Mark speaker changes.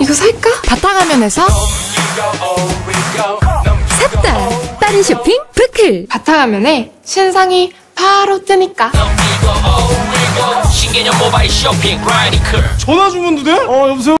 Speaker 1: 이거 살까?
Speaker 2: 바탕화면에서
Speaker 3: 샀다. 빠른 쇼핑 부클!
Speaker 1: 바탕화면에 신상이 바로 뜨니까.
Speaker 4: 신개념 모바일 쇼핑 라이클
Speaker 5: 전화 주문도 돼? 어 여보세요?